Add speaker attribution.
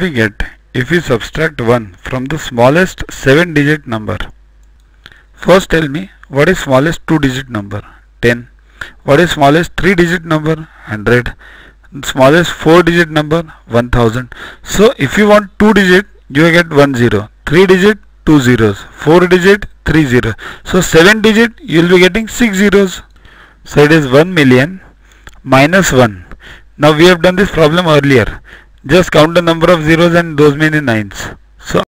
Speaker 1: we get if we subtract 1 from the smallest 7 digit number? First tell me what is smallest 2 digit number? 10. What is smallest 3 digit number? 100. Smallest 4 digit number? 1000. So if you want 2 digit you get 1 0. 3 digit 2 zeros. 4 digit 3 zeros. So 7 digit you will be getting 6 zeros. So it is 1 million minus 1. Now we have done this problem earlier. Just count the number of zeros and those many nines. So